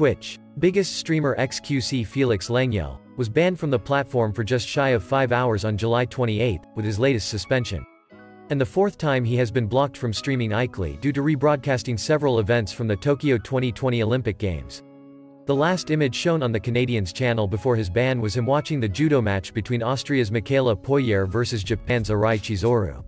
Twitch, biggest streamer XQC Felix Lengyel, was banned from the platform for just shy of five hours on July 28, with his latest suspension. And the fourth time he has been blocked from streaming Ikely due to rebroadcasting several events from the Tokyo 2020 Olympic Games. The last image shown on the Canadian's channel before his ban was him watching the judo match between Austria's Michaela Polleres versus Japan's Arai Chizuru.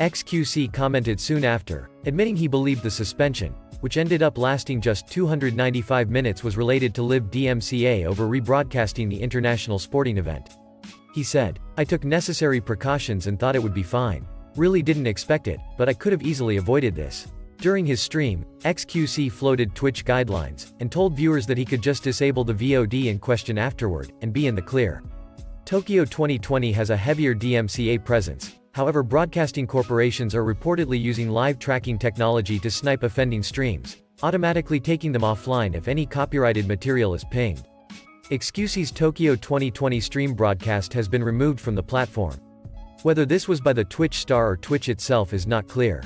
XQC commented soon after, admitting he believed the suspension, which ended up lasting just 295 minutes was related to LIV DMCA over rebroadcasting the international sporting event. He said, I took necessary precautions and thought it would be fine. Really didn't expect it, but I could have easily avoided this. During his stream, XQC floated Twitch guidelines, and told viewers that he could just disable the VOD in question afterward, and be in the clear. Tokyo 2020 has a heavier DMCA presence, However broadcasting corporations are reportedly using live tracking technology to snipe offending streams, automatically taking them offline if any copyrighted material is pinged. XQC's Tokyo 2020 stream broadcast has been removed from the platform. Whether this was by the Twitch star or Twitch itself is not clear.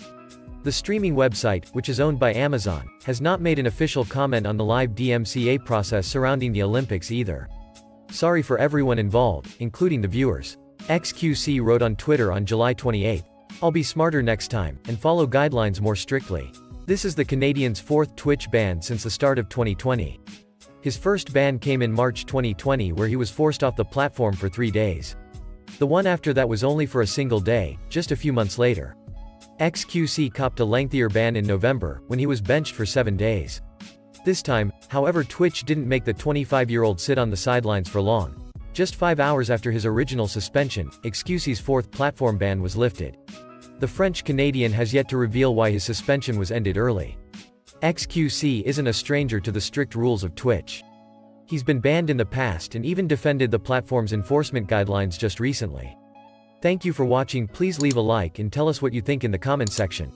The streaming website, which is owned by Amazon, has not made an official comment on the live DMCA process surrounding the Olympics either. Sorry for everyone involved, including the viewers. XQC wrote on Twitter on July 28. I'll be smarter next time, and follow guidelines more strictly. This is the Canadian's fourth Twitch ban since the start of 2020. His first ban came in March 2020 where he was forced off the platform for three days. The one after that was only for a single day, just a few months later. XQC copped a lengthier ban in November, when he was benched for seven days. This time, however Twitch didn't make the 25-year-old sit on the sidelines for long. Just five hours after his original suspension, XQC's fourth platform ban was lifted. The French-Canadian has yet to reveal why his suspension was ended early. XQC isn't a stranger to the strict rules of Twitch. He's been banned in the past and even defended the platform's enforcement guidelines just recently. Thank you for watching please leave a like and tell us what you think in the comment section.